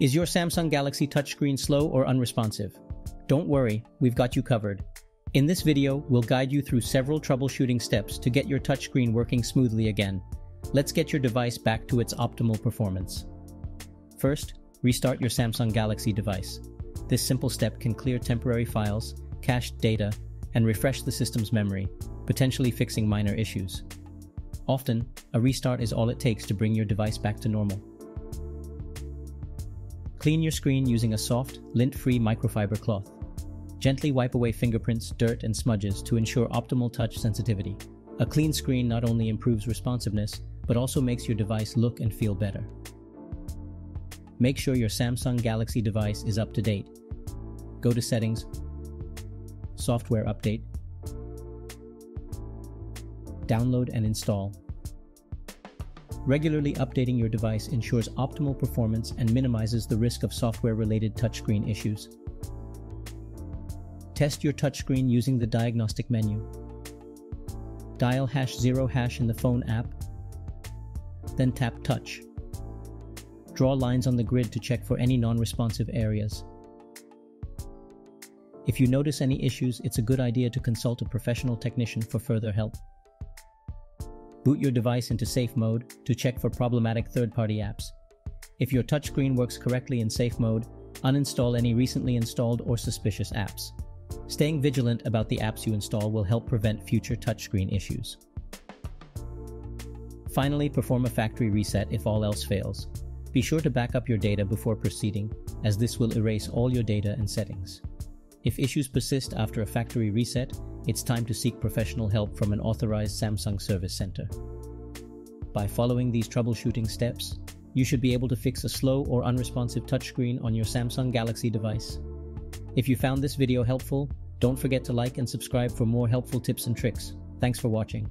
Is your Samsung Galaxy touchscreen slow or unresponsive? Don't worry, we've got you covered. In this video, we'll guide you through several troubleshooting steps to get your touchscreen working smoothly again. Let's get your device back to its optimal performance. First, restart your Samsung Galaxy device. This simple step can clear temporary files, cached data, and refresh the system's memory, potentially fixing minor issues. Often, a restart is all it takes to bring your device back to normal. Clean your screen using a soft, lint-free microfiber cloth. Gently wipe away fingerprints, dirt, and smudges to ensure optimal touch sensitivity. A clean screen not only improves responsiveness, but also makes your device look and feel better. Make sure your Samsung Galaxy device is up to date. Go to Settings, Software Update, Download and install. Regularly updating your device ensures optimal performance and minimizes the risk of software-related touchscreen issues. Test your touchscreen using the diagnostic menu. Dial hash 0 hash in the phone app, then tap touch. Draw lines on the grid to check for any non-responsive areas. If you notice any issues, it's a good idea to consult a professional technician for further help. Boot your device into safe mode to check for problematic third-party apps. If your touchscreen works correctly in safe mode, uninstall any recently installed or suspicious apps. Staying vigilant about the apps you install will help prevent future touchscreen issues. Finally, perform a factory reset if all else fails. Be sure to back up your data before proceeding, as this will erase all your data and settings. If issues persist after a factory reset, it's time to seek professional help from an authorized Samsung service center. By following these troubleshooting steps, you should be able to fix a slow or unresponsive touchscreen on your Samsung Galaxy device. If you found this video helpful, don't forget to like and subscribe for more helpful tips and tricks. Thanks for watching.